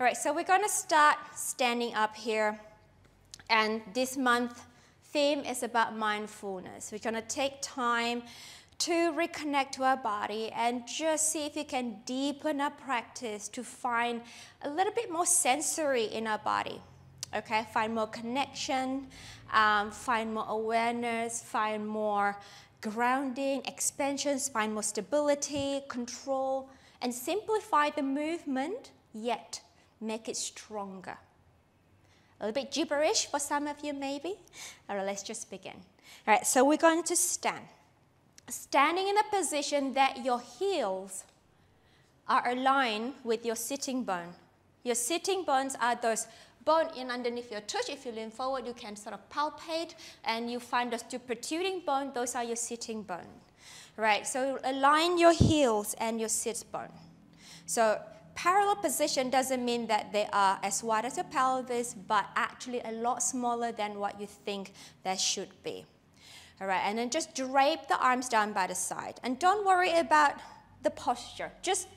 All right, so we're going to start standing up here. And this month theme is about mindfulness. We're going to take time to reconnect to our body and just see if you can deepen our practice to find a little bit more sensory in our body. Okay, find more connection, um, find more awareness, find more grounding, expansions, find more stability, control, and simplify the movement, yet make it stronger. A little bit gibberish for some of you, maybe. All right, let's just begin. All right, so we're going to stand. Standing in a position that your heels are aligned with your sitting bone. Your sitting bones are those bone in underneath your tush. If you lean forward, you can sort of palpate and you find those two protruding bone. Those are your sitting bone. Right, so align your heels and your sit bone. So parallel position doesn't mean that they are as wide as your pelvis, but actually a lot smaller than what you think they should be. All right, and then just drape the arms down by the side. And don't worry about the posture. Just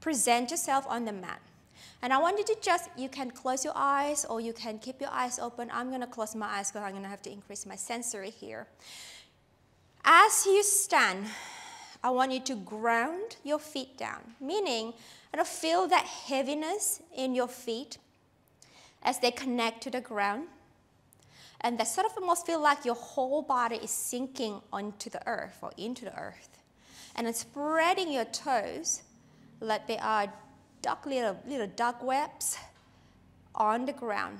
present yourself on the mat. And I want you to just, you can close your eyes or you can keep your eyes open. I'm going to close my eyes because I'm going to have to increase my sensory here. As you stand, I want you to ground your feet down, meaning and feel that heaviness in your feet as they connect to the ground. And that sort of almost feel like your whole body is sinking onto the earth or into the earth. And then spreading your toes like they are duck little, little duck webs on the ground.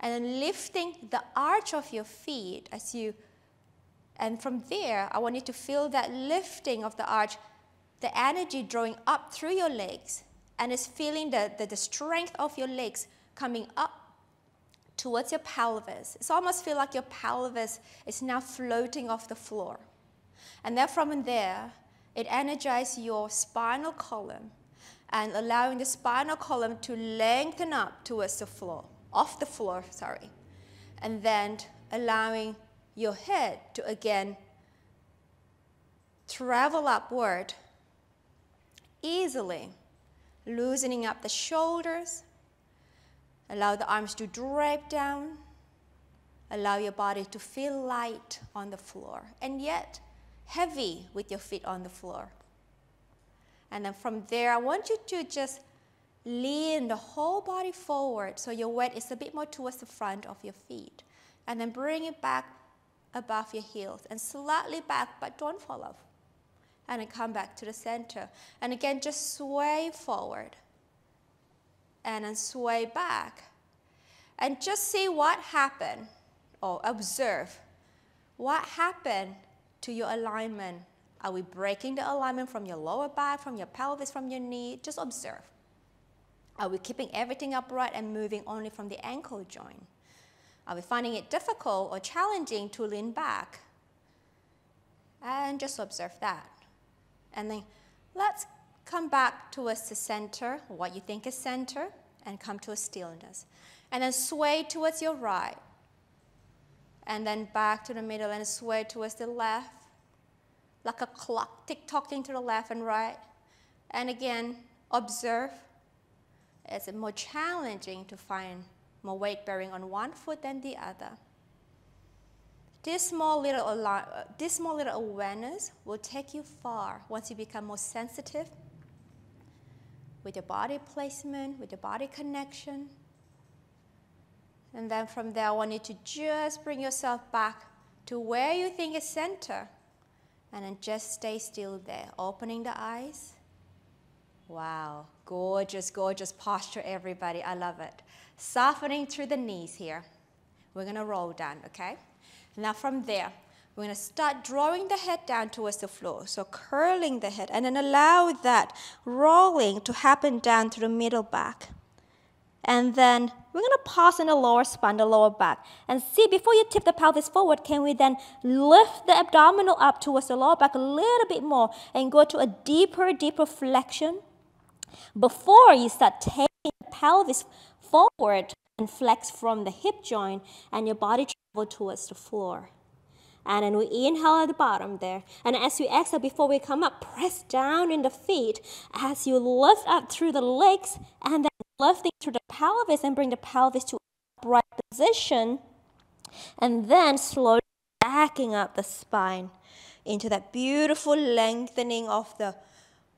And then lifting the arch of your feet as you, and from there, I want you to feel that lifting of the arch the energy drawing up through your legs and is feeling the, the, the strength of your legs coming up towards your pelvis. It's almost feel like your pelvis is now floating off the floor. And then from there, it energizes your spinal column and allowing the spinal column to lengthen up towards the floor, off the floor, sorry. And then allowing your head to again travel upward easily, loosening up the shoulders. Allow the arms to drape down. Allow your body to feel light on the floor and yet heavy with your feet on the floor. And then from there, I want you to just lean the whole body forward so your weight is a bit more towards the front of your feet. And then bring it back above your heels and slightly back, but don't fall off and come back to the center. And again, just sway forward and then sway back. And just see what happened, or observe what happened to your alignment. Are we breaking the alignment from your lower back, from your pelvis, from your knee? Just observe. Are we keeping everything upright and moving only from the ankle joint? Are we finding it difficult or challenging to lean back? And just observe that. And then let's come back towards the center, what you think is center, and come to a stillness. And then sway towards your right. And then back to the middle and sway towards the left, like a clock tick-tocking to the left and right. And again, observe. It's more challenging to find more weight bearing on one foot than the other. This small, little, uh, this small little awareness will take you far once you become more sensitive with your body placement, with your body connection. And then from there, I want you to just bring yourself back to where you think is center. And then just stay still there, opening the eyes. Wow, gorgeous, gorgeous posture, everybody. I love it. Softening through the knees here. We're going to roll down, okay? Now from there, we're going to start drawing the head down towards the floor. So curling the head and then allow that rolling to happen down to the middle back. And then we're going to pause in the lower spine, the lower back. And see, before you tip the pelvis forward, can we then lift the abdominal up towards the lower back a little bit more and go to a deeper, deeper flexion? Before you start taking the pelvis forward and flex from the hip joint and your body travel towards the floor. And then we inhale at the bottom there. And as you exhale, before we come up, press down in the feet as you lift up through the legs and then lifting through the pelvis and bring the pelvis to upright position. And then slowly backing up the spine into that beautiful lengthening of the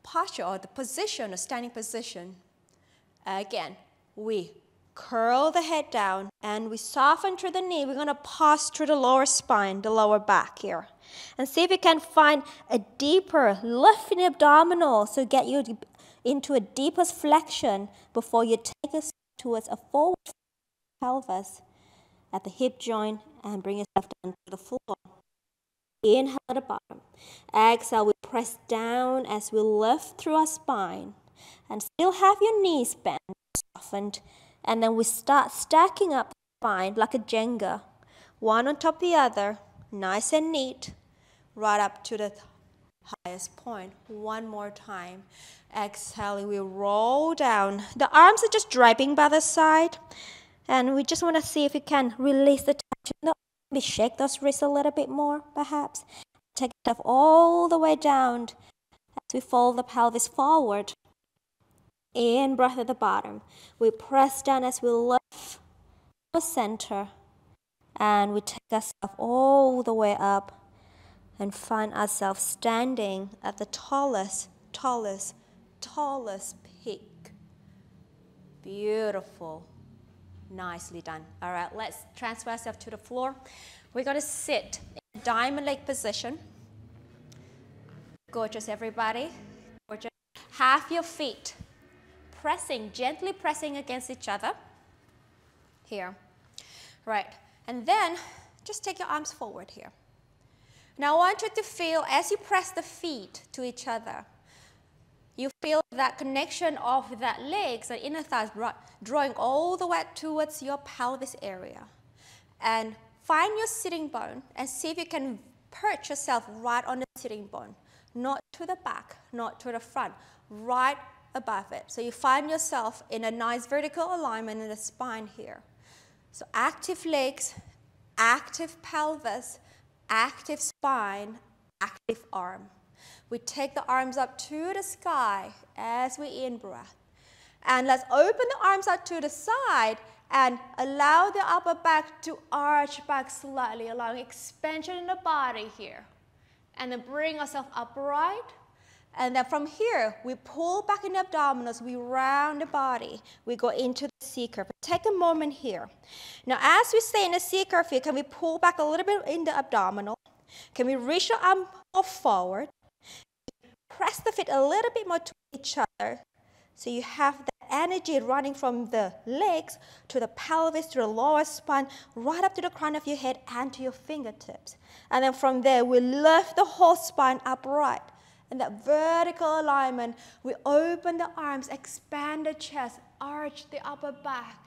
posture or the position, the standing position. Again, we curl the head down and we soften through the knee. We're going to pause through the lower spine, the lower back here. And see if you can find a deeper lift in the abdominal. So get you into a deepest flexion before you take us towards a forward pelvis at the hip joint and bring yourself down to the floor. Inhale at the bottom. Exhale, we press down as we lift through our spine. And still have your knees bent, softened. And then we start stacking up the spine like a Jenga, one on top of the other, nice and neat, right up to the highest point. One more time. Exhaling, we roll down. The arms are just draping by the side. And we just want to see if you can release the tension. Maybe shake those wrists a little bit more, perhaps. Take it up all the way down as we fold the pelvis forward. In breath at the bottom. We press down as we lift the center. And we take ourselves all the way up and find ourselves standing at the tallest, tallest, tallest peak. Beautiful. Nicely done. All right, let's transfer ourselves to the floor. We're going to sit in diamond leg position. Gorgeous, everybody. Gorgeous. Half your feet pressing, gently pressing against each other. Here. Right. And then just take your arms forward here. Now I want you to feel as you press the feet to each other, you feel that connection of that legs, the inner thighs, drawing all the way towards your pelvis area. And find your sitting bone and see if you can perch yourself right on the sitting bone, not to the back, not to the front, right above it. So you find yourself in a nice vertical alignment in the spine here. So active legs, active pelvis, active spine, active arm. We take the arms up to the sky as we in breath. And let's open the arms out to the side and allow the upper back to arch back slightly, allowing expansion in the body here. And then bring ourselves upright. And then from here, we pull back in the abdominals, we round the body, we go into the C curve. Take a moment here. Now, as we stay in the C curve here, can we pull back a little bit in the abdominal? Can we reach your arm more forward? press the feet a little bit more to each other. So you have the energy running from the legs to the pelvis, to the lower spine, right up to the crown of your head and to your fingertips. And then from there, we lift the whole spine upright. In that vertical alignment, we open the arms, expand the chest, arch the upper back.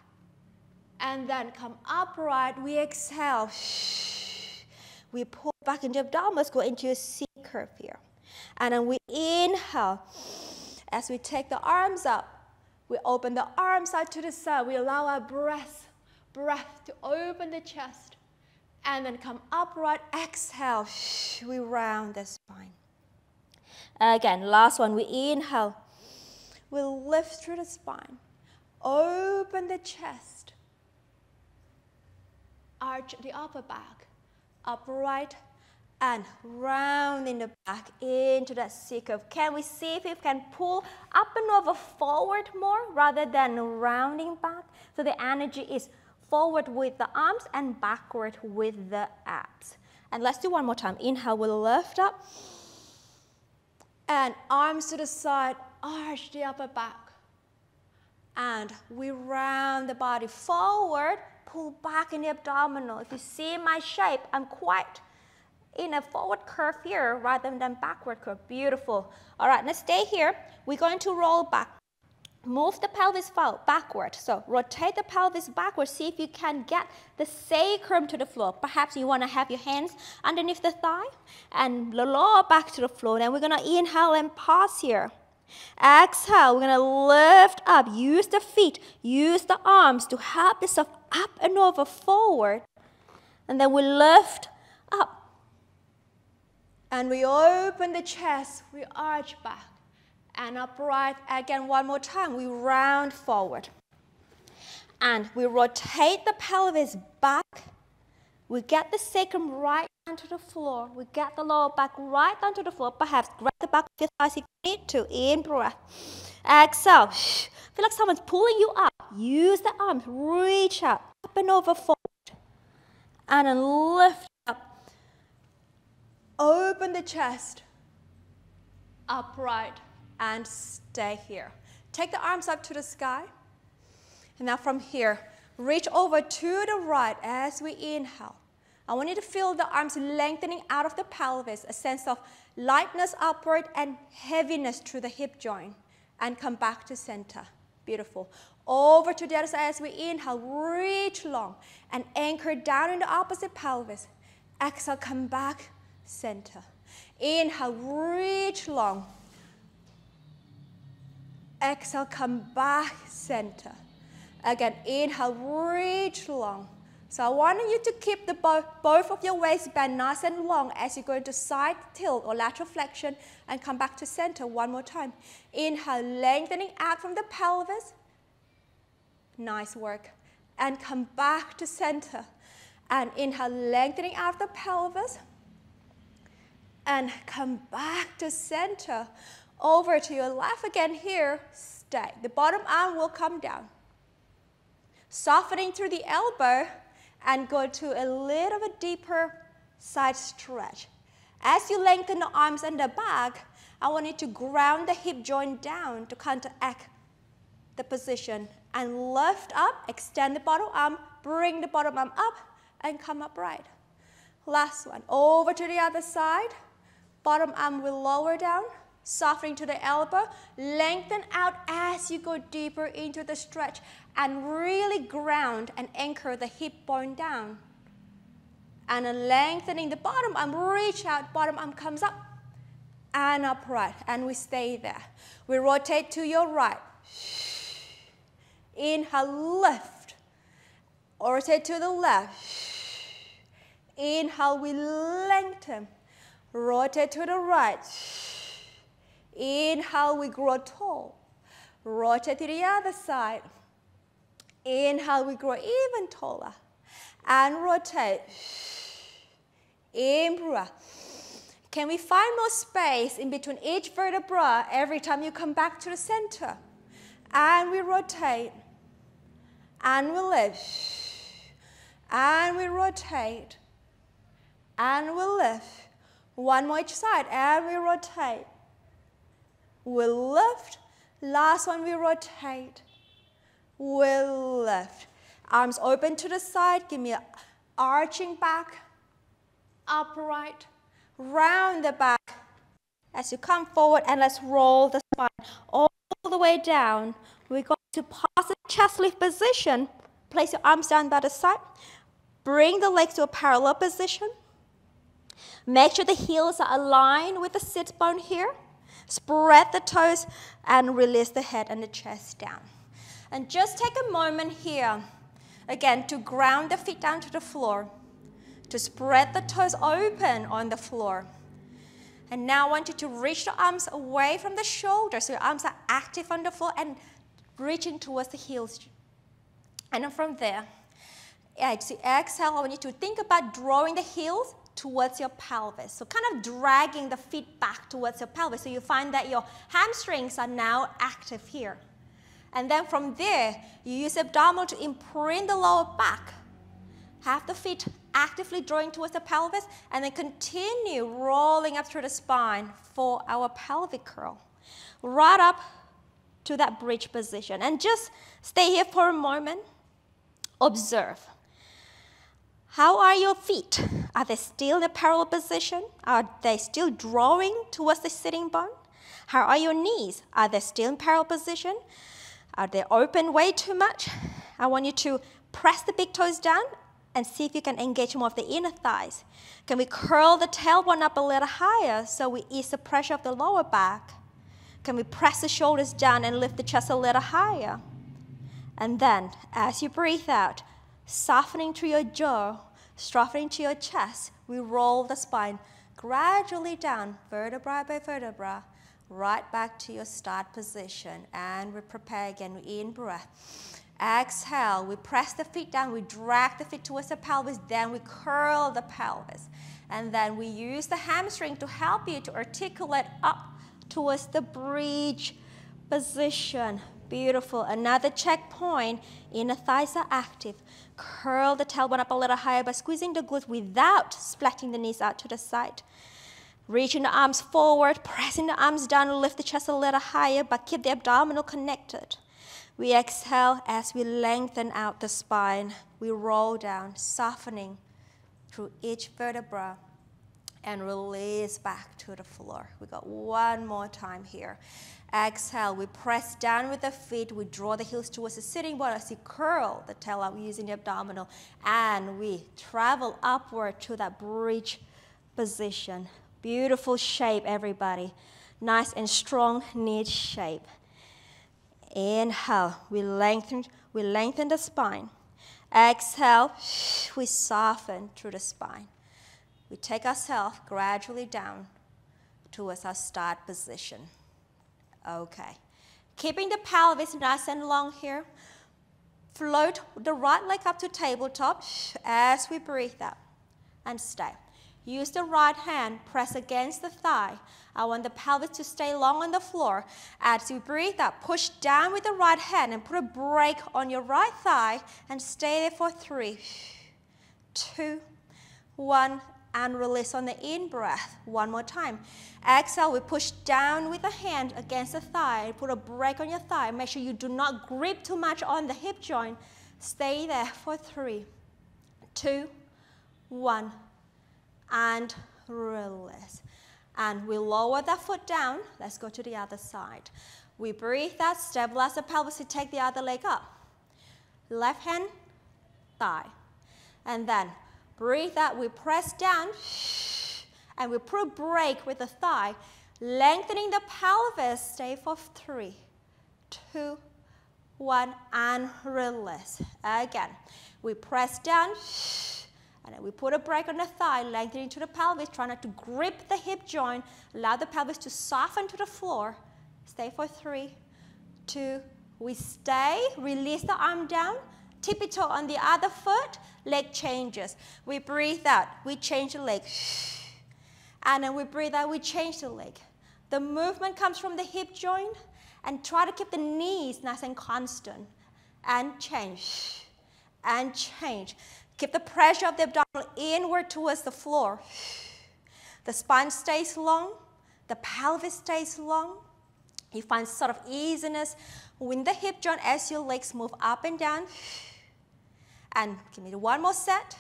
And then come upright, we exhale. We pull back into abdominals, go into a C curve here. And then we inhale. As we take the arms up, we open the arms out to the side. We allow our breath, breath to open the chest. And then come upright, exhale. We round the spine. Uh, again, last one. We inhale. We lift through the spine. Open the chest. Arch the upper back. Upright, and round in the back into that C curve. Can we see if we can pull up and over forward more rather than rounding back? So the energy is forward with the arms and backward with the abs. And let's do one more time. Inhale, we'll lift up. And arms to the side, arch the upper back. And we round the body forward, pull back in the abdominal. If you see my shape, I'm quite in a forward curve here rather than backward curve. Beautiful. All right, let's stay here. We're going to roll back. Move the pelvis forward, backward. So rotate the pelvis backward. See if you can get the sacrum to the floor. Perhaps you want to have your hands underneath the thigh and the lower back to the floor. Then we're going to inhale and pause here. Exhale, we're going to lift up. Use the feet, use the arms to help yourself up and over forward. And then we lift up and we open the chest, we arch back and upright. Again, one more time, we round forward. And we rotate the pelvis back. We get the sacrum right onto the floor. We get the lower back right onto the floor. Perhaps grab the back of your thighs if you need to. In breath. Exhale. Feel like someone's pulling you up. Use the arms. Reach out. Up and over forward. And then lift up. Open the chest. Upright. And stay here. Take the arms up to the sky. And now from here, reach over to the right as we inhale. I want you to feel the arms lengthening out of the pelvis, a sense of lightness upward and heaviness through the hip joint. And come back to center. Beautiful. Over to the other side as we inhale, reach long and anchor down in the opposite pelvis. Exhale, come back, center. Inhale, reach long. Exhale, come back, center. Again, inhale, reach long. So I want you to keep the bo both of your waistband nice and long as you go into side tilt or lateral flexion and come back to center one more time. Inhale, lengthening out from the pelvis. Nice work. And come back to center. And inhale, lengthening out the pelvis. And come back to center. Over to your left again here. Stay. The bottom arm will come down. Softening through the elbow and go to a little bit deeper side stretch. As you lengthen the arms and the back, I want you to ground the hip joint down to counteract the position and lift up, extend the bottom arm, bring the bottom arm up and come upright. Last one, over to the other side. Bottom arm will lower down, softening to the elbow. Lengthen out as you go deeper into the stretch and really ground and anchor the hip bone down. And then lengthening the bottom arm, reach out, bottom arm comes up and upright, and we stay there. We rotate to your right. Inhale, lift. Rotate to the left. Inhale, we lengthen. Rotate to the right. Inhale, we grow tall. Rotate to the other side. Inhale, we grow even taller. And rotate. In breath. Can we find more space in between each vertebra every time you come back to the center? And we rotate. And we lift. And we rotate. And we lift. One more each side. And we rotate. We lift. Last one, we rotate We lift. Arms open to the side, give me arching back, upright, round the back. As you come forward and let's roll the spine all the way down. We're going to pass the chest lift position. Place your arms down by the side. Bring the legs to a parallel position. Make sure the heels are aligned with the sit bone here. Spread the toes and release the head and the chest down. And just take a moment here, again, to ground the feet down to the floor, to spread the toes open on the floor. And now I want you to reach the arms away from the shoulders so your arms are active on the floor and reaching towards the heels. And then from there, as you exhale, I want you to think about drawing the heels towards your pelvis. So kind of dragging the feet back towards your pelvis. So you find that your hamstrings are now active here. And then from there, you use abdominal to imprint the lower back. Have the feet actively drawing towards the pelvis, and then continue rolling up through the spine for our pelvic curl. Right up to that bridge position. And just stay here for a moment. Observe. How are your feet? Are they still in a parallel position? Are they still drawing towards the sitting bone? How are your knees? Are they still in parallel position? Are they open way too much? I want you to press the big toes down and see if you can engage more of the inner thighs. Can we curl the tailbone up a little higher so we ease the pressure of the lower back? Can we press the shoulders down and lift the chest a little higher? And then, as you breathe out, softening to your jaw, softening to your chest, we roll the spine gradually down, vertebra by vertebra, right back to your start position. And we prepare again in breath. Exhale, we press the feet down, we drag the feet towards the pelvis, then we curl the pelvis. And then we use the hamstring to help you to articulate up towards the bridge position. Beautiful. Another checkpoint. Inner thighs are active. Curl the tailbone up a little higher by squeezing the glutes without splitting the knees out to the side. Reaching the arms forward, pressing the arms down, lift the chest a little higher, but keep the abdominal connected. We exhale as we lengthen out the spine. We roll down, softening through each vertebra and release back to the floor. We got one more time here. Exhale, we press down with the feet. We draw the heels towards the sitting bone as you curl the tail up using the abdominal. And we travel upward to that bridge position. Beautiful shape, everybody. Nice and strong knee shape. Inhale, we lengthen, we lengthen the spine. Exhale, we soften through the spine. We take ourselves gradually down towards our start position. Okay. Keeping the pelvis nice and long here. Float the right leg up to tabletop as we breathe out and stay. Use the right hand, press against the thigh. I want the pelvis to stay long on the floor. As you breathe out, push down with the right hand and put a brake on your right thigh and stay there for three, two, one, and release on the in breath. One more time. Exhale, we push down with the hand against the thigh. Put a brake on your thigh. Make sure you do not grip too much on the hip joint. Stay there for three, two, one, and release. And we lower that foot down. Let's go to the other side. We breathe out, stabilize the pelvis to take the other leg up. Left hand, thigh. And then Breathe out, we press down, and we put a brake with the thigh, lengthening the pelvis. Stay for three, two, one, and release. Again, we press down, and then we put a brake on the thigh, lengthening to the pelvis, try not to grip the hip joint, allow the pelvis to soften to the floor. Stay for three, two, we stay, release the arm down, tippy toe on the other foot, leg changes. We breathe out, we change the leg. And then we breathe out, we change the leg. The movement comes from the hip joint and try to keep the knees nice and constant. And change. And change. Keep the pressure of the abdominal inward towards the floor. The spine stays long, the pelvis stays long. You find sort of easiness in the hip joint as your legs move up and down. And give me one more set.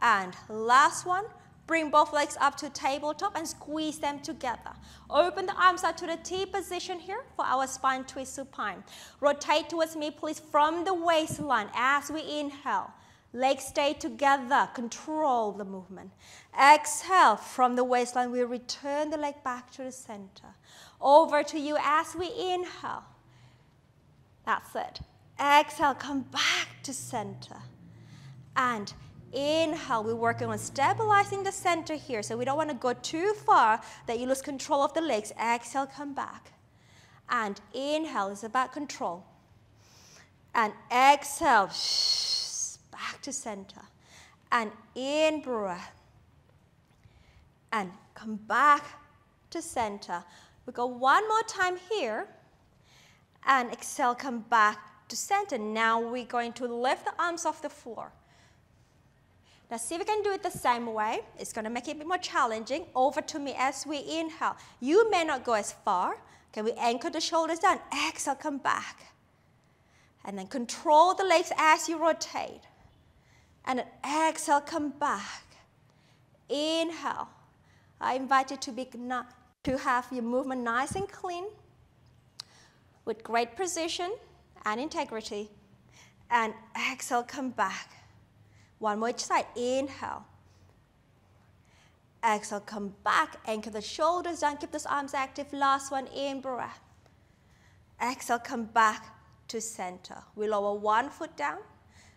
And last one. Bring both legs up to tabletop and squeeze them together. Open the arms out to the T position here for our spine twist supine. Rotate towards me, please, from the waistline as we inhale. Legs stay together. Control the movement. Exhale from the waistline. We return the leg back to the center. Over to you as we inhale. That's it. Exhale, come back to center. And inhale, we're working on stabilizing the center here. So we don't want to go too far that you lose control of the legs. Exhale, come back. And inhale is about control. And exhale, back to center. And in breath. And come back to center. We go one more time here. And exhale, come back to center. Now we're going to lift the arms off the floor. Now see if we can do it the same way. It's going to make it a bit more challenging. Over to me as we inhale. You may not go as far. Can we anchor the shoulders down? Exhale, come back. And then control the legs as you rotate. And then exhale, come back. Inhale. I invite you to, be, to have your movement nice and clean with great precision and integrity. And exhale, come back. One more each side. Inhale. Exhale, come back. Anchor the shoulders down. Keep those arms active. Last one, in breath. Exhale, come back to center. We lower one foot down.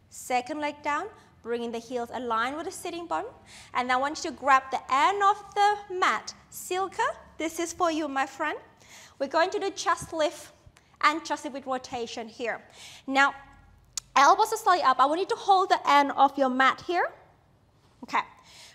Second leg down. Bringing the heels aligned with the sitting bone. And I want you to grab the end of the mat. Silka, this is for you, my friend. We're going to do chest lift and it with rotation here. Now, Elbows are slightly up. I want you to hold the end of your mat here. Okay.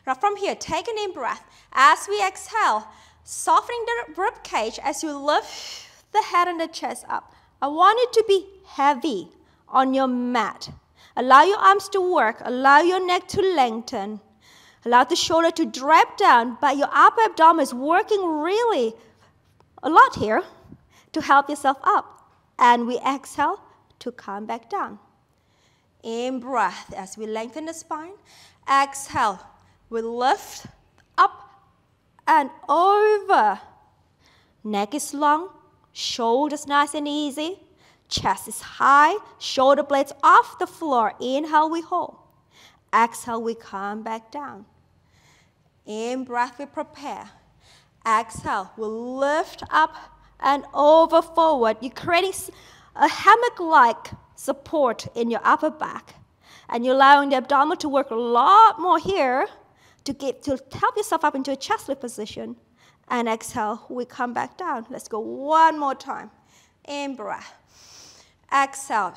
Now from here, take an in breath. As we exhale, softening the rib cage as you lift the head and the chest up. I want it to be heavy on your mat. Allow your arms to work. Allow your neck to lengthen. Allow the shoulder to drop down, but your upper abdomen is working really a lot here to help yourself up. And we exhale to come back down. In breath as we lengthen the spine. Exhale, we lift up and over. Neck is long, shoulders nice and easy. Chest is high, shoulder blades off the floor. Inhale, we hold. Exhale, we come back down. In breath, we prepare. Exhale, we lift up and over forward. You're creating a hammock-like support in your upper back. And you're allowing the abdomen to work a lot more here to get to help yourself up into a chest lift position. And exhale, we come back down. Let's go one more time. In breath. Exhale,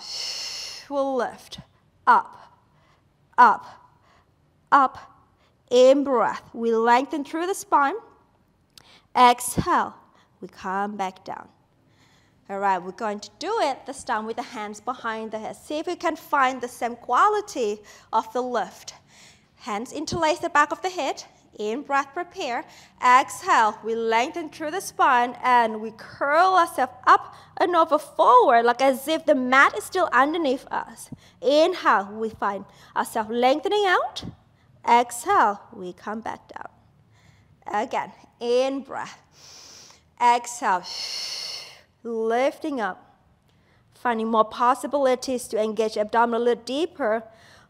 we'll lift up, up, up. In breath, we lengthen through the spine. Exhale, we come back down. All right, we're going to do it this time with the hands behind the head. See if we can find the same quality of the lift. Hands interlace the back of the head. In breath, prepare. Exhale, we lengthen through the spine and we curl ourselves up and over forward, like as if the mat is still underneath us. Inhale, we find ourselves lengthening out. Exhale, we come back down. Again, in breath. Exhale lifting up, finding more possibilities to engage abdomen a little deeper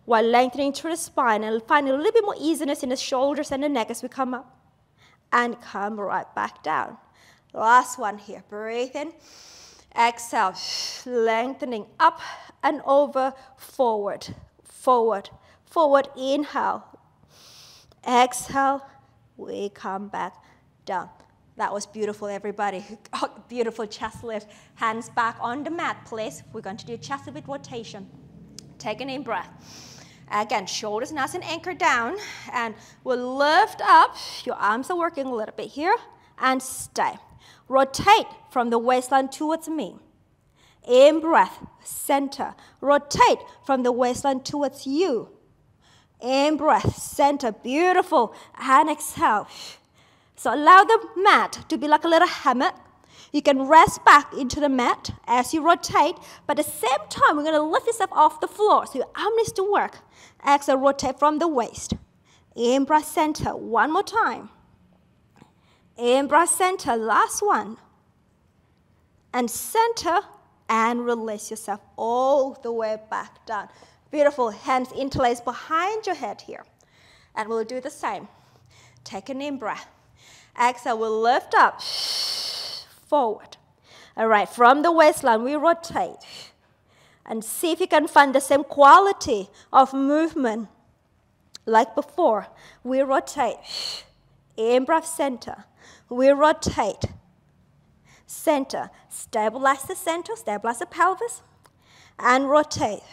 while lengthening through the spine and finding a little bit more easiness in the shoulders and the neck as we come up and come right back down. Last one here, breathe in, exhale, lengthening up and over, forward, forward, forward, inhale, exhale, we come back down. That was beautiful, everybody. Oh, beautiful chest lift. Hands back on the mat, please. We're going to do chest lift rotation. Take an in breath. Again, shoulders nice and anchored down. And we'll lift up. Your arms are working a little bit here. And stay. Rotate from the waistline towards me. In breath, center. Rotate from the waistline towards you. In breath, center. Beautiful. And exhale. So allow the mat to be like a little hammock. You can rest back into the mat as you rotate, but at the same time, we're going to lift yourself off the floor. So your arm needs to work. Exhale, rotate from the waist. In breath center, one more time. In breath center, last one. And center and release yourself all the way back down. Beautiful. Hands interlaced behind your head here. And we'll do the same. Take an in breath. Exhale, we lift up, forward. All right, from the waistline, we rotate. And see if you can find the same quality of movement like before. We rotate. In breath center. We rotate. Center. Stabilize the center, stabilize the pelvis. And rotate.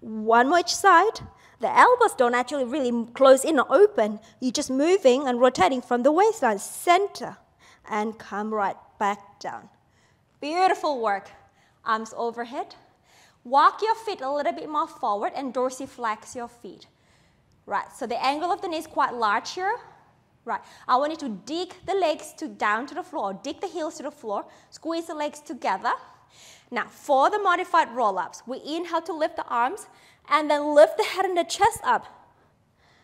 One more each side. The elbows don't actually really close in or open. You're just moving and rotating from the waistline, center, and come right back down. Beautiful work. Arms overhead. Walk your feet a little bit more forward and dorsiflex your feet. Right, so the angle of the knee is quite large here. Right, I want you to dig the legs to down to the floor, dig the heels to the floor, squeeze the legs together. Now, for the modified roll-ups, we inhale to lift the arms, and then lift the head and the chest up.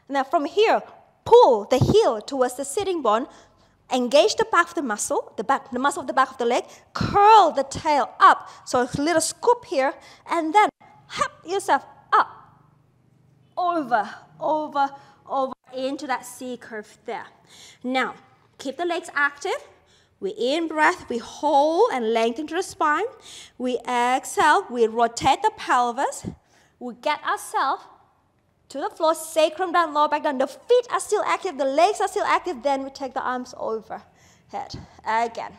Now from here, pull the heel towards the sitting bone, engage the back of the muscle, the, back, the muscle of the back of the leg, curl the tail up, so a little scoop here, and then hop yourself up, over, over, over into that C curve there. Now, keep the legs active. We in breath, we hold and lengthen the spine. We exhale, we rotate the pelvis we get ourselves to the floor, sacrum down, lower back down. The feet are still active, the legs are still active. Then we take the arms over head. Again.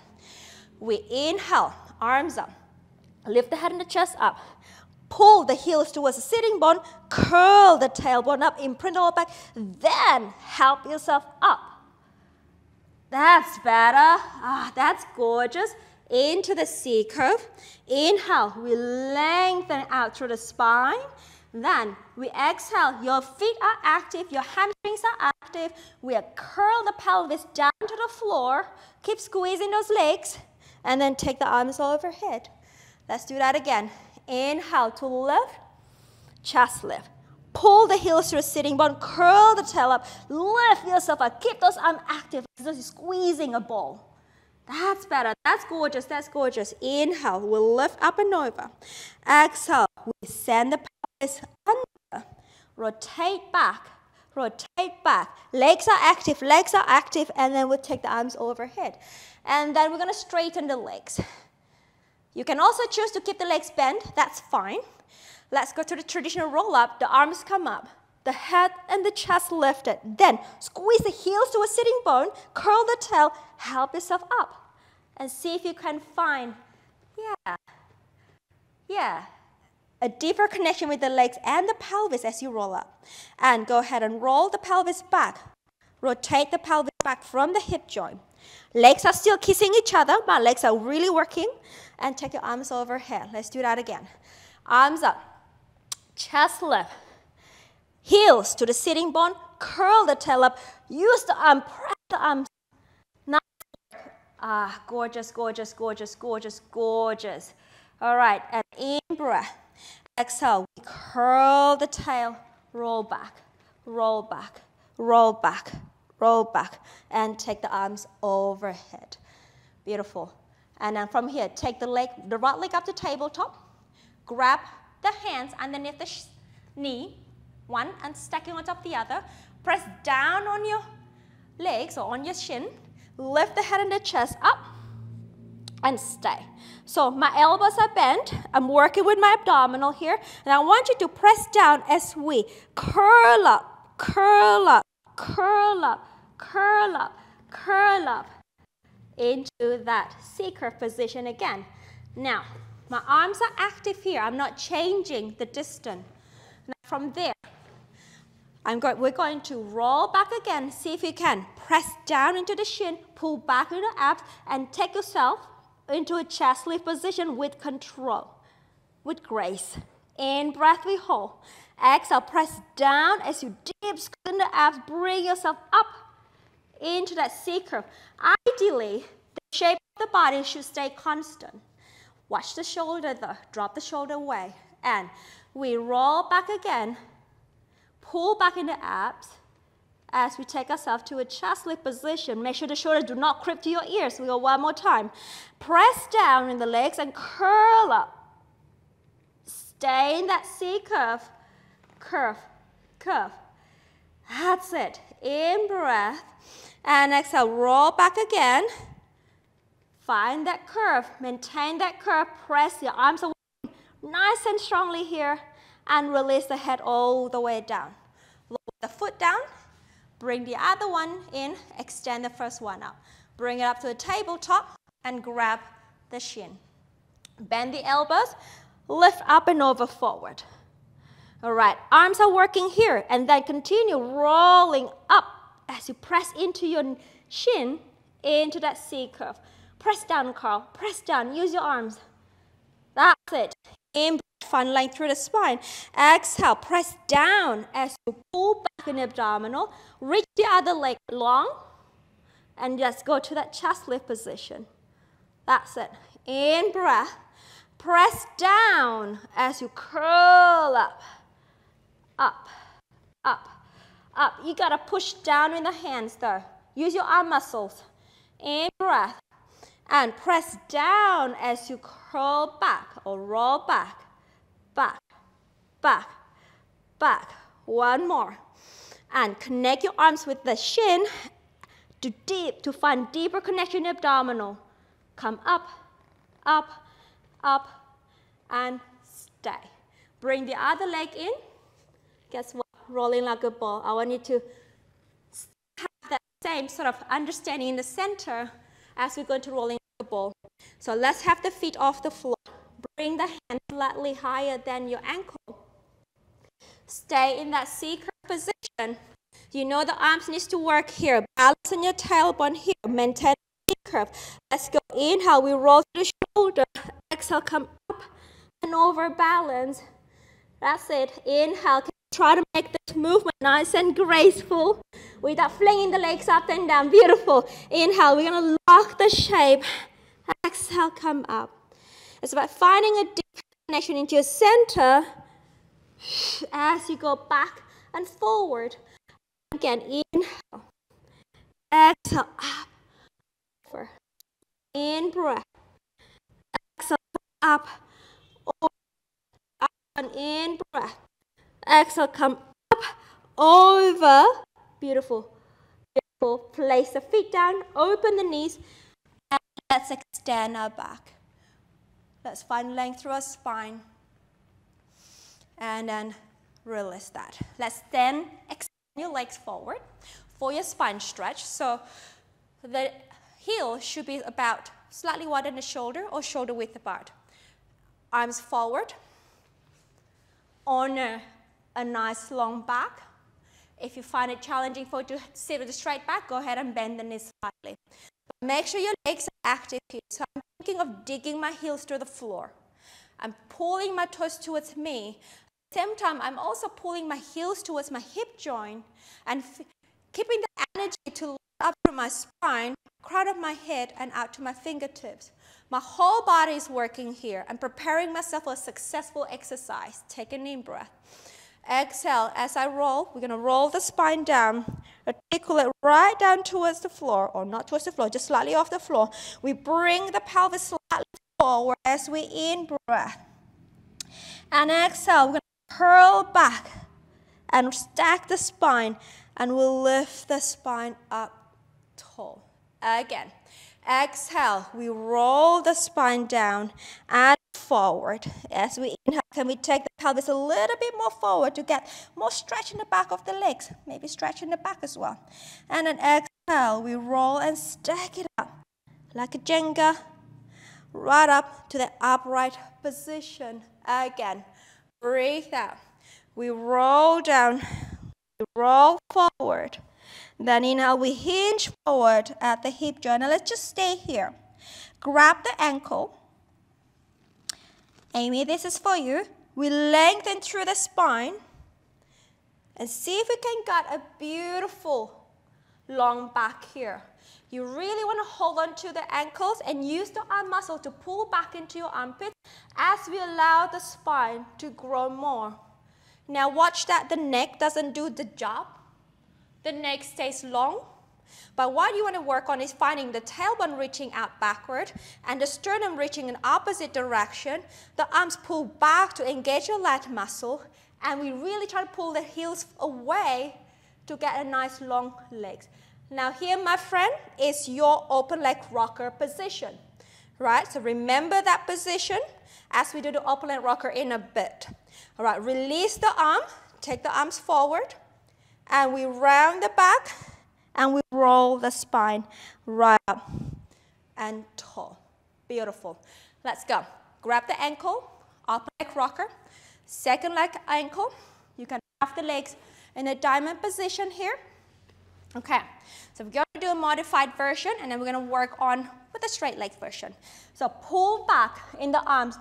We inhale, arms up. Lift the head and the chest up. Pull the heels towards the sitting bone, curl the tailbone up, imprint the lower back, then help yourself up. That's better. Ah, that's gorgeous. Into the C curve. Inhale, we lengthen out through the spine. Then we exhale, your feet are active, your hamstrings are active. We curl the pelvis down to the floor. Keep squeezing those legs. And then take the arms overhead. Let's do that again. Inhale to lift, chest lift. Pull the heels to the sitting bone, curl the tail up, lift yourself up. Keep those arms active as you're squeezing a ball. That's better. That's gorgeous. That's gorgeous. Inhale, we'll lift up and over. Exhale, we send the pelvis under. Rotate back. Rotate back. Legs are active. Legs are active. And then we'll take the arms overhead. And then we're going to straighten the legs. You can also choose to keep the legs bent. That's fine. Let's go to the traditional roll up. The arms come up. The head and the chest lifted. Then squeeze the heels to a sitting bone. Curl the tail. Help yourself up. And see if you can find, yeah, yeah, a deeper connection with the legs and the pelvis as you roll up. And go ahead and roll the pelvis back. Rotate the pelvis back from the hip joint. Legs are still kissing each other, but legs are really working. And take your arms overhead. Let's do that again. Arms up, chest lift, heels to the sitting bone, curl the tail up, use the arm, press the arms. Ah, gorgeous, gorgeous, gorgeous, gorgeous, gorgeous. All right, and in breath. Exhale, we curl the tail, roll back, roll back, roll back, roll back, and take the arms overhead. Beautiful. And then from here, take the leg, the right leg up to tabletop, grab the hands underneath the knee, one and stacking on top of the other. Press down on your legs or on your shin. Lift the head and the chest up and stay. So my elbows are bent. I'm working with my abdominal here. And I want you to press down as we curl up, curl up, curl up, curl up, curl up into that curve position again. Now, my arms are active here. I'm not changing the distance. Now from there, I'm go we're going to roll back again. See if you can. Press down into the shin, pull back into the abs, and take yourself into a chest lift position with control, with grace. In breath, we hold. Exhale, press down as you deep squeeze in the abs. Bring yourself up into that C curve. Ideally, the shape of the body should stay constant. Watch the shoulder though. Drop the shoulder away. And we roll back again. Pull back in the abs as we take ourselves to a chest lift position. Make sure the shoulders do not creep to your ears. We go one more time. Press down in the legs and curl up. Stay in that C curve. Curve, curve. That's it. In breath. And exhale, roll back again. Find that curve, maintain that curve, press your arms away nice and strongly here, and release the head all the way down. The foot down, bring the other one in, extend the first one up. Bring it up to the tabletop and grab the shin. Bend the elbows, lift up and over forward. All right, arms are working here, and then continue rolling up as you press into your shin into that C curve. Press down, Carl. Press down. Use your arms. That's it. In line through the spine. Exhale. Press down as you pull back in abdominal. Reach the other leg long. And just go to that chest lift position. That's it. In breath. Press down as you curl up. Up. Up. Up. You got to push down in the hands though. Use your arm muscles. In breath and press down as you curl back or roll back, back, back, back. One more. And connect your arms with the shin to deep, to find deeper connection in abdominal. Come up, up, up, and stay. Bring the other leg in. Guess what? Rolling like a ball. I want you to have that same sort of understanding in the center as we're going to roll in ball. So let's have the feet off the floor. bring the hand slightly higher than your ankle. Stay in that C curve position. You know the arms needs to work here. Balance on your tailbone here. Maintain the C curve. Let's go. Inhale, we roll to the shoulder. Exhale, come up and over balance. That's it. Inhale. Try to make this movement nice and graceful without flinging the legs up and down. Beautiful. Inhale. We're going to lock the shape. Exhale, come up. It's about finding a deep connection into your center as you go back and forward. Again, inhale. Exhale, up. Over. In breath. Exhale, up. Over. Up and in breath. Exhale, come up. Over. Beautiful. Beautiful. Place the feet down. Open the knees. Let's extend our back. Let's find length through our spine. And then release that. Let's then extend your legs forward for your spine stretch. So the heel should be about slightly wider than the shoulder or shoulder width apart. Arms forward. Honor a nice long back. If you find it challenging for you to sit with a straight back, go ahead and bend the knees slightly. Make sure your legs are active here. So I'm thinking of digging my heels to the floor. I'm pulling my toes towards me. At the same time, I'm also pulling my heels towards my hip joint and keeping the energy to lift up through my spine, crown of my head, and out to my fingertips. My whole body is working here. I'm preparing myself for a successful exercise. Take a deep breath. Exhale, as I roll, we're going to roll the spine down, articulate right down towards the floor, or not towards the floor, just slightly off the floor. We bring the pelvis slightly forward as we in breath. And exhale, we're going to curl back and stack the spine, and we'll lift the spine up tall. Again, exhale, we roll the spine down and forward. As we inhale, can we take the pelvis a little bit more forward to get more stretch in the back of the legs, maybe stretch in the back as well. And then exhale, we roll and stack it up like a Jenga, right up to the upright position. Again, breathe out. We roll down, we roll forward. Then inhale, we hinge forward at the hip joint. Now let's just stay here. Grab the ankle Amy, this is for you. We lengthen through the spine and see if we can get a beautiful long back here. You really want to hold on to the ankles and use the arm muscle to pull back into your armpits as we allow the spine to grow more. Now watch that the neck doesn't do the job. The neck stays long but what you want to work on is finding the tailbone reaching out backward and the sternum reaching in opposite direction. The arms pull back to engage your lat muscle and we really try to pull the heels away to get a nice long legs. Now here, my friend, is your open leg rocker position, right? So remember that position as we do the open leg rocker in a bit. All right, release the arm, take the arms forward, and we round the back and we roll the spine right up and tall. Beautiful. Let's go. Grab the ankle, open leg rocker, second leg ankle. You can have the legs in a diamond position here. Okay, so we're going to do a modified version and then we're going to work on with a straight leg version. So pull back in the arms,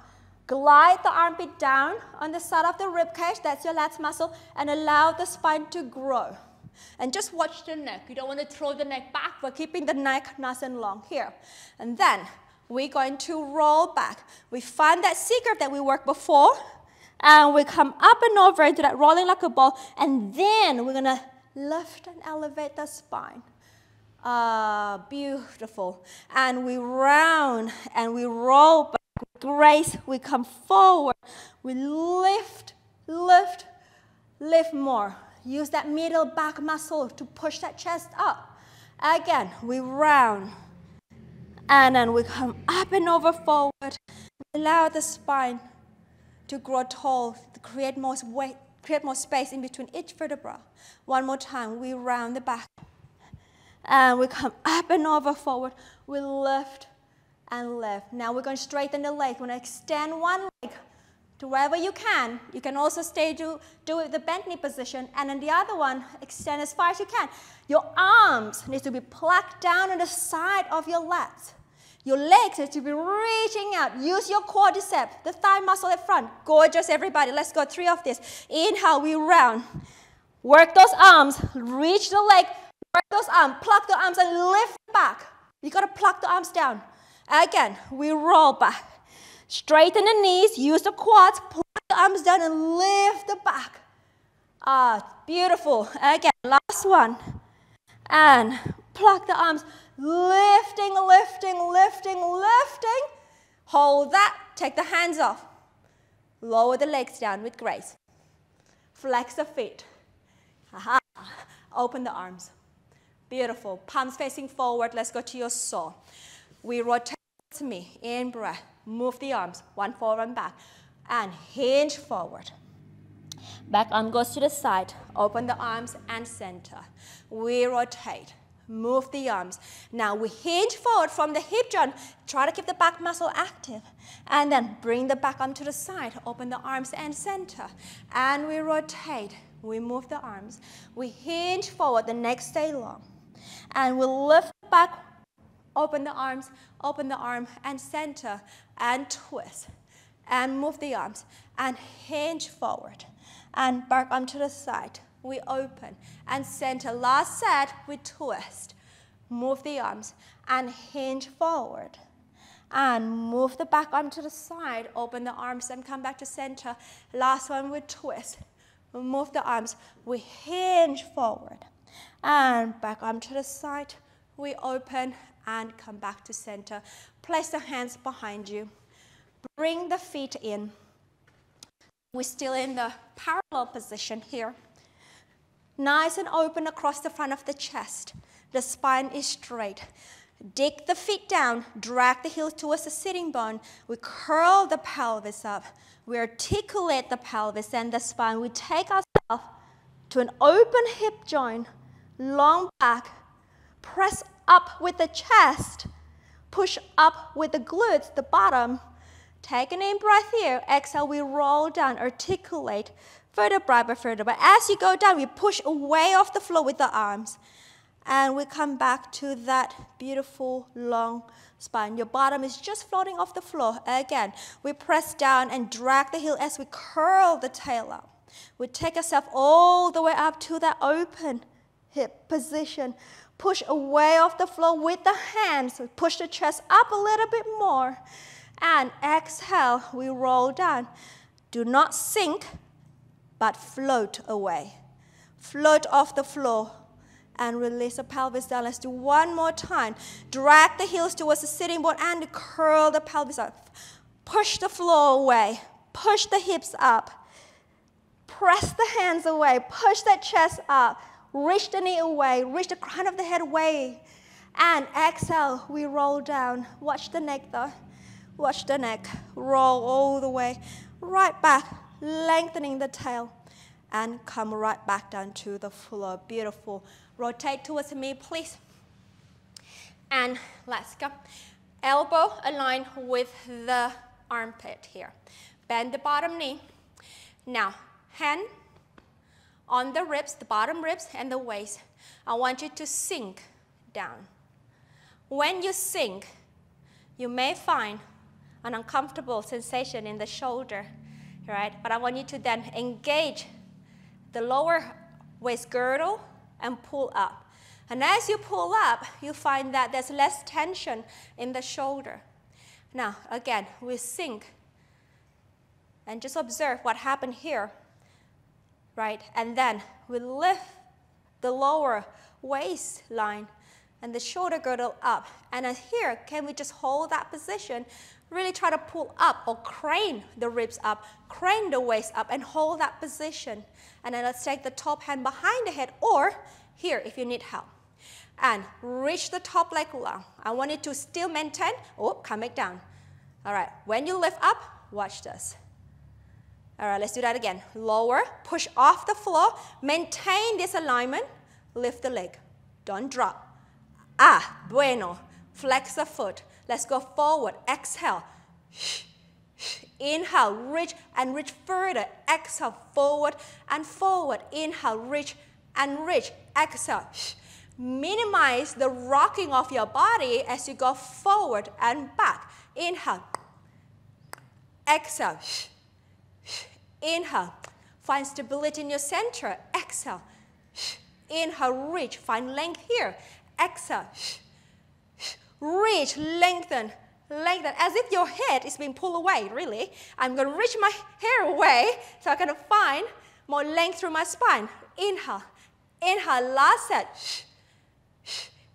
glide the armpit down on the side of the rib cage, that's your lats muscle, and allow the spine to grow. And just watch the neck. You don't want to throw the neck back, but keeping the neck nice and long here. And then we're going to roll back. We find that C that we worked before, and we come up and over into that rolling like a ball, and then we're going to lift and elevate the spine. Ah, beautiful. And we round and we roll back grace. We come forward. We lift, lift, lift more. Use that middle back muscle to push that chest up. Again, we round. And then we come up and over forward. Allow the spine to grow tall, to create more weight, create more space in between each vertebra. One more time, we round the back. And we come up and over forward. We lift and lift. Now we're going to straighten the leg. We're going to extend one leg to wherever you can. You can also stay to do it the bent knee position, and then the other one, extend as far as you can. Your arms need to be plucked down on the side of your lats. Your legs need to be reaching out. Use your quadriceps, the thigh muscle at front. Gorgeous, everybody. Let's go three of this. Inhale, we round. Work those arms. Reach the leg. Work those arms. Pluck the arms and lift back. You got to pluck the arms down. Again, we roll back. Straighten the knees, use the quads, pull the arms down and lift the back. Ah, beautiful. Again, last one. And pluck the arms, lifting, lifting, lifting, lifting. Hold that, take the hands off. Lower the legs down with grace. Flex the feet. Aha. Open the arms. Beautiful. Palms facing forward. Let's go to your saw. We rotate me. In breath. Move the arms, one forward and back. And hinge forward. Back arm goes to the side. Open the arms and center. We rotate. Move the arms. Now we hinge forward from the hip joint. Try to keep the back muscle active. And then bring the back arm to the side. Open the arms and center. And we rotate. We move the arms. We hinge forward. The next stay long. And we lift back. Open the arms. Open the arm and center and twist and move the arms and hinge forward and back arm to the side. We open and center. Last set, we twist. Move the arms and hinge forward. And move the back arm to the side. Open the arms and come back to center. Last one, we twist. Move the arms. We hinge forward. And back arm to the side. We open and come back to center. Place the hands behind you. Bring the feet in. We're still in the parallel position here. Nice and open across the front of the chest. The spine is straight. Dig the feet down, drag the heels towards the sitting bone. We curl the pelvis up. We articulate the pelvis and the spine. We take ourselves to an open hip joint, long back, press up with the chest, push up with the glutes, the bottom. Take an in breath here. Exhale, we roll down, articulate vertebra by vertebra. As you go down, we push away off the floor with the arms. And we come back to that beautiful long spine. Your bottom is just floating off the floor. Again, we press down and drag the heel as we curl the tail up. We take ourselves all the way up to that open hip position. Push away off the floor with the hands. Push the chest up a little bit more. And exhale, we roll down. Do not sink, but float away. Float off the floor and release the pelvis down. Let's do one more time. Drag the heels towards the sitting bone and curl the pelvis up. Push the floor away. Push the hips up. Press the hands away. Push that chest up. Reach the knee away, reach the crown of the head away. And exhale, we roll down. Watch the neck though. Watch the neck. Roll all the way. Right back, lengthening the tail. And come right back down to the floor. Beautiful. Rotate towards me, please. And let's go. Elbow aligned with the armpit here. Bend the bottom knee. Now, hand on the ribs, the bottom ribs and the waist. I want you to sink down. When you sink, you may find an uncomfortable sensation in the shoulder, right? But I want you to then engage the lower waist girdle and pull up. And as you pull up, you find that there's less tension in the shoulder. Now, again, we sink and just observe what happened here right? And then we lift the lower waistline and the shoulder girdle up. And here, can we just hold that position? Really try to pull up or crane the ribs up, crane the waist up and hold that position. And then let's take the top hand behind the head or here if you need help. And reach the top leg long. I want you to still maintain. Oh, come back down. All right, when you lift up, watch this. All right, let's do that again. Lower, push off the floor, maintain this alignment, lift the leg. Don't drop. Ah, bueno. Flex the foot. Let's go forward. Exhale. Inhale, reach and reach further. Exhale, forward and forward. Inhale, reach and reach. Exhale. Minimize the rocking of your body as you go forward and back. Inhale. Exhale. Inhale. Find stability in your center. Exhale. Inhale, reach. Find length here. Exhale. Reach, lengthen, lengthen, as if your head is being pulled away, really. I'm going to reach my hair away so I can find more length through my spine. Inhale. Inhale, last set.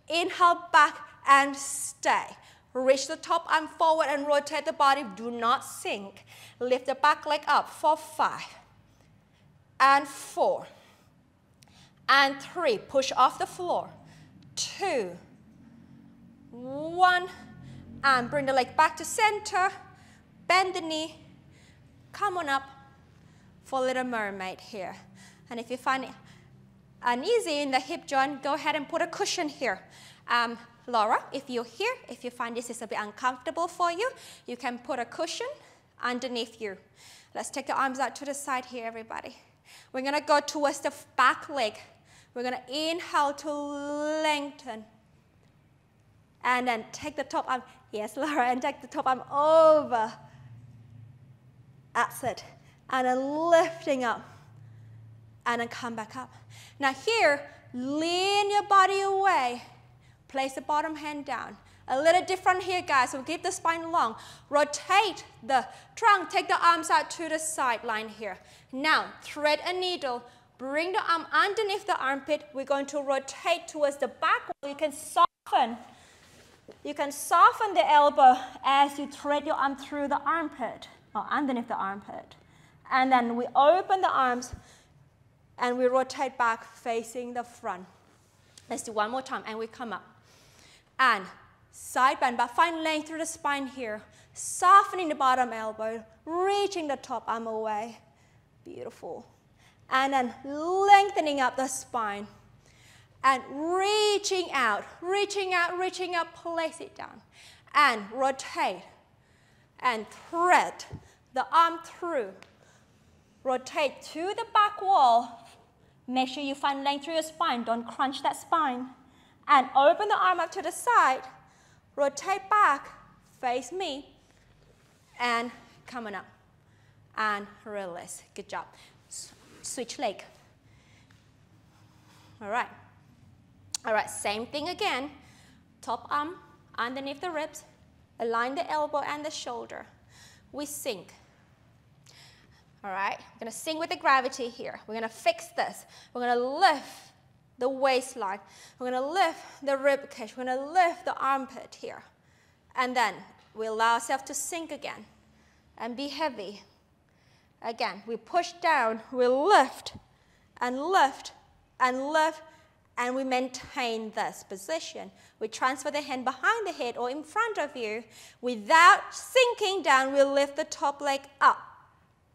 Inhale, back and stay. Reach the top arm forward and rotate the body. Do not sink. Lift the back leg up for five and four and three. Push off the floor. Two, one, and bring the leg back to center. Bend the knee. Come on up for Little Mermaid here. And if you find it uneasy in the hip joint, go ahead and put a cushion here. Um, Laura, if you're here, if you find this is a bit uncomfortable for you, you can put a cushion underneath you. Let's take your arms out to the side here, everybody. We're going to go towards the back leg. We're going to inhale to lengthen. And then take the top arm. Yes, Laura, and take the top arm over. That's it. And then lifting up. And then come back up. Now here, lean your body away Place the bottom hand down. A little different here, guys. So keep the spine long. Rotate the trunk. Take the arms out to the sideline here. Now, thread a needle. Bring the arm underneath the armpit. We're going to rotate towards the back. You can soften. You can soften the elbow as you thread your arm through the armpit or underneath the armpit. And then we open the arms and we rotate back facing the front. Let's do one more time and we come up and side bend, but find length through the spine here. Softening the bottom elbow, reaching the top arm away. Beautiful. And then lengthening up the spine. And reaching out, reaching out, reaching out, place it down. And rotate. And thread the arm through. Rotate to the back wall. Make sure you find length through your spine. Don't crunch that spine and open the arm up to the side, rotate back, face me, and coming up, and release. Good job. Switch leg. All right. All right, same thing again. Top arm underneath the ribs, align the elbow and the shoulder. We sink. All right, we're gonna sink with the gravity here. We're gonna fix this. We're gonna lift the waistline. We're going to lift the rib cage. We're going to lift the armpit here. And then we allow ourselves to sink again and be heavy. Again, we push down, we lift and lift and lift, and we maintain this position. We transfer the hand behind the head or in front of you. Without sinking down, we lift the top leg up.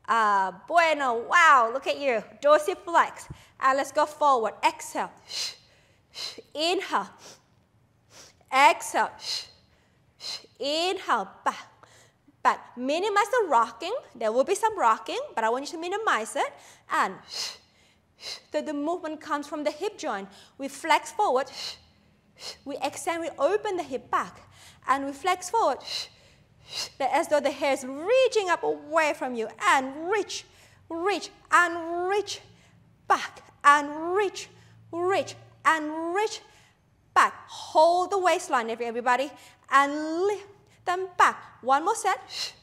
Ah, bueno, wow, look at you, dorsiflex. And let's go forward. Exhale. Inhale. Exhale. Inhale. Back. Back. Minimize the rocking. There will be some rocking, but I want you to minimize it. And the, the movement comes from the hip joint. We flex forward. We extend, we open the hip back. And we flex forward. As though the hair is reaching up away from you. And reach, reach, and reach back and reach, reach, and reach back. Hold the waistline, everybody, and lift them back. One more set.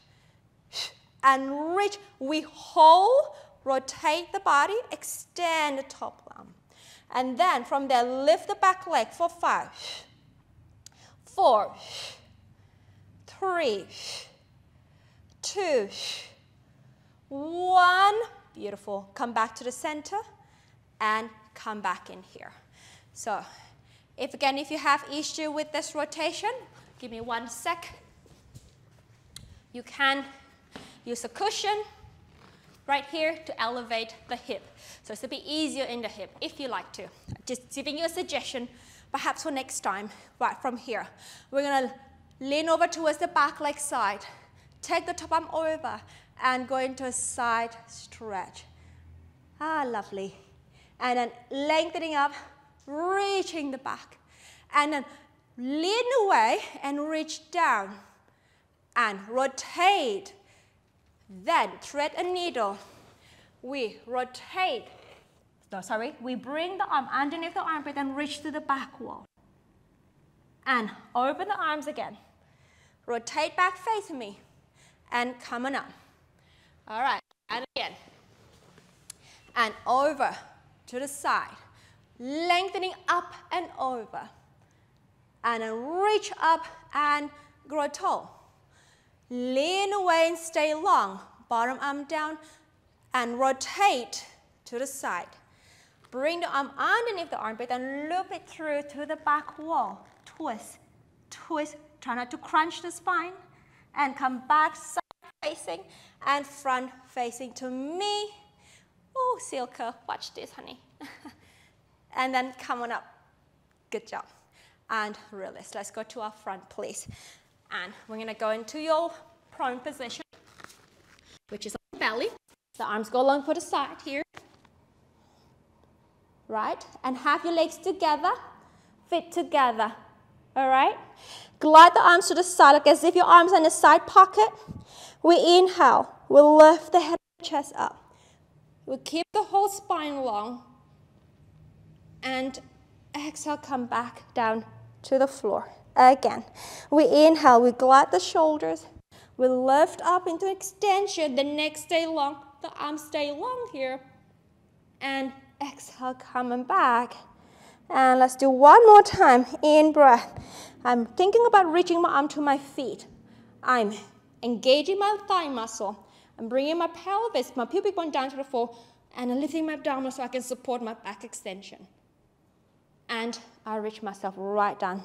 And reach. We hold, rotate the body, extend the top arm. And then from there, lift the back leg for five, four, three, two, one. Beautiful. Come back to the center and come back in here. So if again, if you have issue with this rotation, give me one sec. You can use a cushion right here to elevate the hip. So it's a bit easier in the hip if you like to. Just giving you a suggestion, perhaps for next time, right from here. We're gonna Lean over towards the back leg side. Take the top arm over and go into a side stretch. Ah, lovely. And then lengthening up, reaching the back. And then lean away and reach down. And rotate. Then thread a needle. We rotate. No, sorry. We bring the arm underneath the armpit and reach to the back wall. And open the arms again. Rotate back facing me. And come on up. All right, and again. And over to the side. Lengthening up and over. And then reach up and grow tall. Lean away and stay long. Bottom arm down and rotate to the side. Bring the arm underneath the armpit and loop it through to the back wall. Twist, twist. Try not to crunch the spine. And come back side facing and front facing to me. Oh, Silka, watch this, honey. and then come on up. Good job. And release. Let's go to our front, please. And we're going to go into your prone position, which is on the belly. The arms go along for the side here. Right? And have your legs together, fit together. All right? Glide the arms to the side, like as if your arms are in a side pocket. We inhale. We lift the head and chest up. We keep the whole spine long. And exhale, come back down to the floor. Again. We inhale, we glide the shoulders. We lift up into extension. The neck stay long. The arms stay long here. And exhale, coming back. And let's do one more time. In breath. I'm thinking about reaching my arm to my feet. I'm engaging my thigh muscle. I'm bringing my pelvis, my pubic bone down to the floor, and I'm lifting my abdominal so I can support my back extension. And I reach myself right down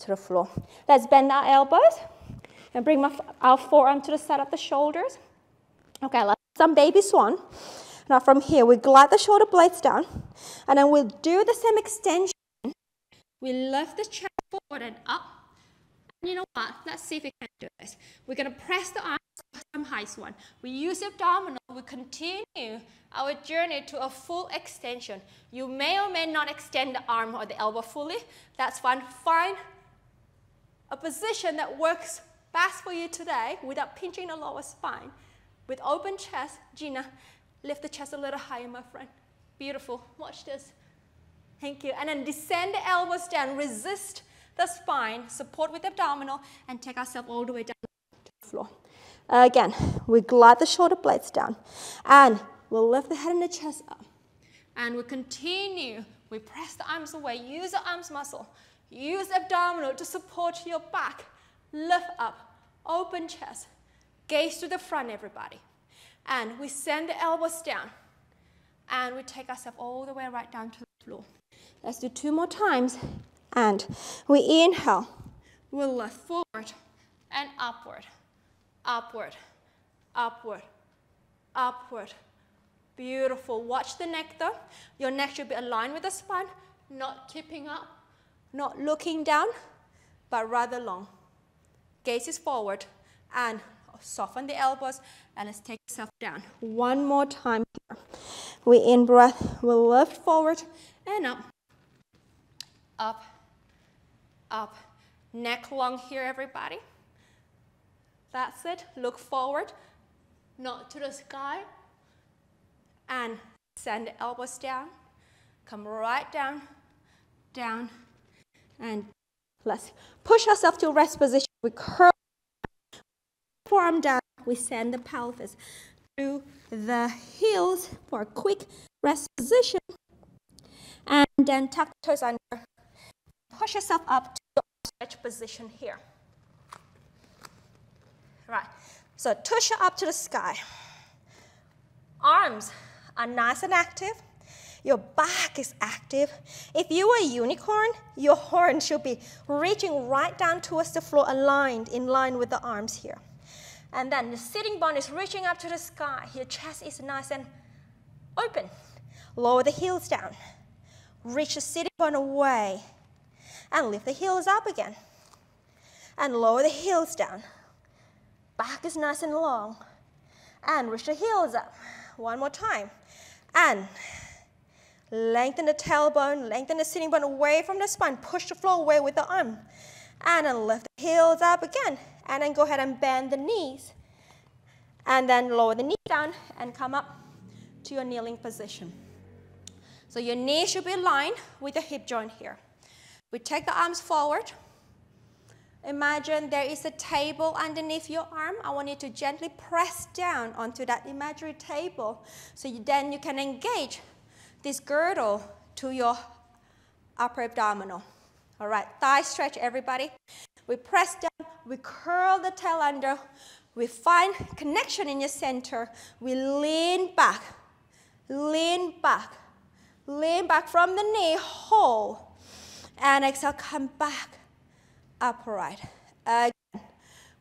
to the floor. Let's bend our elbows and bring my, our forearm to the side of the shoulders. Okay, let's some baby swan. Now from here, we glide the shoulder blades down, and then we'll do the same extension. We lift the chest forward and up, you know what? Let's see if we can do this. We're going to press the arms some high swan. We use the abdominal. We continue our journey to a full extension. You may or may not extend the arm or the elbow fully. That's fine. Find a position that works best for you today without pinching the lower spine. With open chest, Gina, lift the chest a little higher, my friend. Beautiful. Watch this. Thank you. And then descend the elbows down. Resist the spine, support with the abdominal, and take ourselves all the way down to the floor. Uh, again, we glide the shoulder blades down, and we'll lift the head and the chest up. And we continue. We press the arms away. Use the arms muscle. Use abdominal to support your back. Lift up. Open chest. Gaze to the front, everybody. And we send the elbows down. And we take ourselves all the way right down to the floor. Let's do two more times. And we inhale, we'll lift forward and upward, upward, upward, upward. Beautiful. Watch the neck though. Your neck should be aligned with the spine, not tipping up, not looking down, but rather long. Gaze is forward and soften the elbows and let's take yourself down. One more time. We in breath, we'll lift forward and up, up, up. Neck long here, everybody. That's it. Look forward, not to the sky. And send the elbows down. Come right down, down, and let's push ourselves to rest position. We curl forearm down. We send the pelvis to the heels for a quick rest position. And then tuck the toes under. Push yourself up to position here. Right, so tush up to the sky. Arms are nice and active. Your back is active. If you were a unicorn, your horn should be reaching right down towards the floor, aligned in line with the arms here. And then the sitting bone is reaching up to the sky. Your chest is nice and open. Lower the heels down. Reach the sitting bone away and lift the heels up again. And lower the heels down. Back is nice and long. And reach the heels up. One more time. And lengthen the tailbone, lengthen the sitting bone away from the spine. Push the floor away with the arm. And then lift the heels up again. And then go ahead and bend the knees. And then lower the knee down and come up to your kneeling position. So your knee should be aligned with the hip joint here. We take the arms forward. Imagine there is a table underneath your arm. I want you to gently press down onto that imaginary table so you, then you can engage this girdle to your upper abdominal. All right, thigh stretch, everybody. We press down, we curl the tail under, we find connection in your center, we lean back, lean back, lean back from the knee, hold, and exhale, come back upright. Again,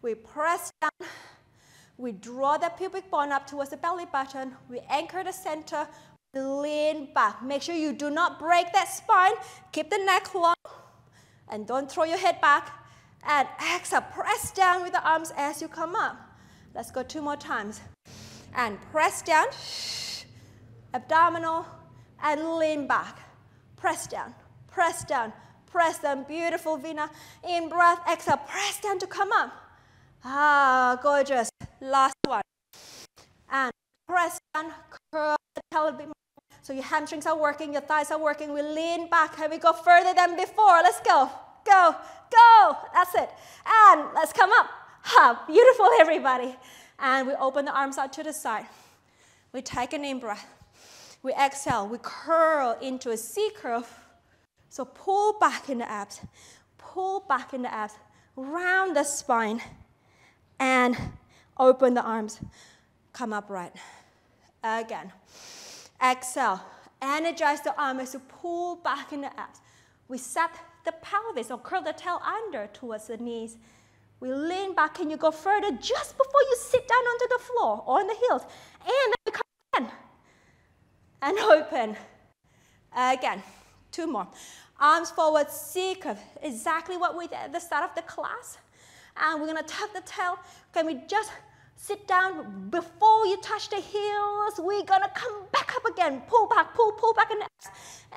we press down, we draw the pubic bone up towards the belly button, we anchor the center, lean back. Make sure you do not break that spine, keep the neck long, and don't throw your head back. And exhale, press down with the arms as you come up. Let's go two more times. And press down, abdominal, and lean back. Press down, press down, press down. Beautiful, Vina. In breath, exhale, press down to come up. Ah, gorgeous. Last one. And press down, curl the tail a bit more. So your hamstrings are working, your thighs are working. We lean back and we go further than before. Let's go, go, go. That's it. And let's come up. Ha, beautiful, everybody. And we open the arms out to the side. We take an in breath. We exhale. We curl into a C curve. So pull back in the abs. Pull back in the abs. Round the spine. And open the arms. Come upright. Again. Exhale. Energize the arms to pull back in the abs. We set the pelvis or curl the tail under towards the knees. We lean back and you go further just before you sit down onto the floor or on the heels. And then we come in and open. Again, two more. Arms forward, C. Exactly what we did at the start of the class. And we're gonna tuck the tail. Can we just sit down before you touch the heels? We're gonna come back up again. Pull back, pull, pull back, and,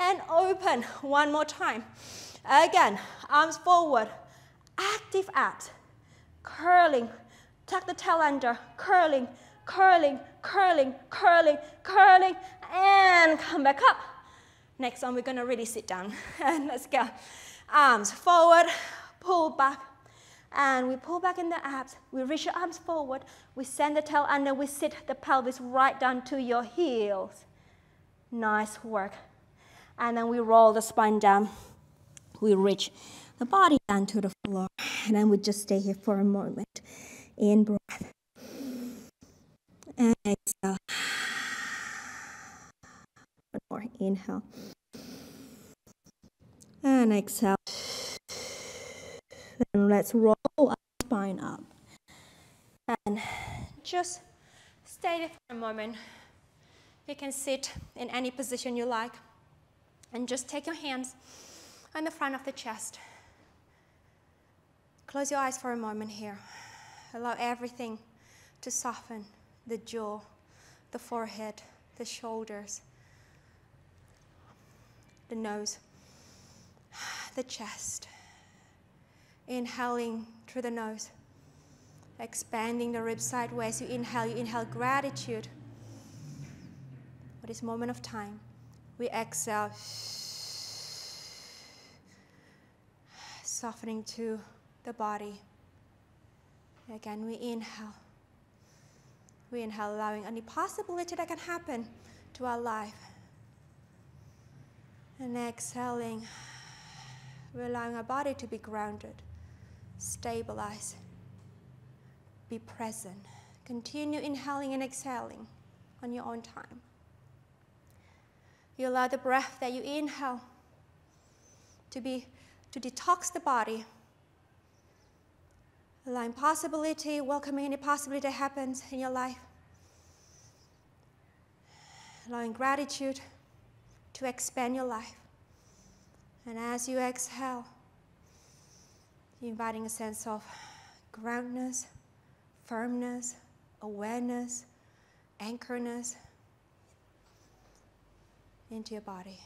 and open. One more time. Again, arms forward. Active abs curling, tuck the tail under, curling, curling, curling, curling, curling, and come back up. Next one, we're gonna really sit down. and let's go. Arms forward, pull back, and we pull back in the abs. We reach your arms forward. We send the tail under. We sit the pelvis right down to your heels. Nice work. And then we roll the spine down. We reach the body down to the floor. And then we just stay here for a moment. In breath. And exhale. One more. Inhale. And exhale. And let's roll our spine up. And just stay there for a moment. You can sit in any position you like. And just take your hands on the front of the chest. Close your eyes for a moment here. Allow everything to soften the jaw, the forehead, the shoulders, the nose, the chest. Inhaling through the nose, expanding the ribs sideways. You inhale, you inhale gratitude for this moment of time. We exhale, softening to the body. Again, we inhale. We inhale, allowing any possibility that can happen to our life. And exhaling, we're allowing our body to be grounded, stabilized, be present. Continue inhaling and exhaling on your own time. You allow the breath that you inhale to be to detox the body allowing possibility, welcoming any possibility that happens in your life, allowing gratitude to expand your life. And as you exhale, inviting a sense of groundness, firmness, awareness, anchorness into your body.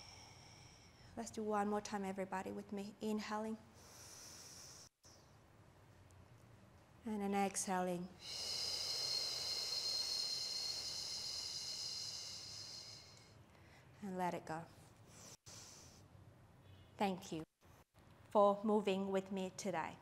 Let's do one more time, everybody, with me. Inhaling. And then exhaling. And let it go. Thank you for moving with me today.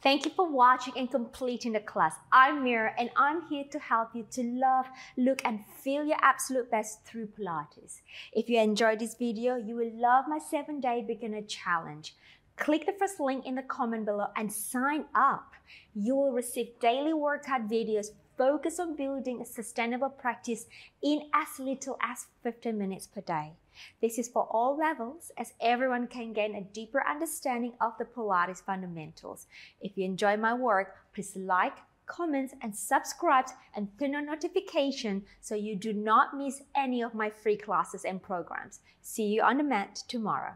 Thank you for watching and completing the class. I'm Mira and I'm here to help you to love, look and feel your absolute best through Pilates. If you enjoyed this video, you will love my 7-day beginner challenge. Click the first link in the comment below and sign up. You will receive daily workout videos focused on building a sustainable practice in as little as 15 minutes per day. This is for all levels as everyone can gain a deeper understanding of the Pilates fundamentals. If you enjoy my work, please like, comment, and subscribe and turn on notification so you do not miss any of my free classes and programs. See you on the mat tomorrow.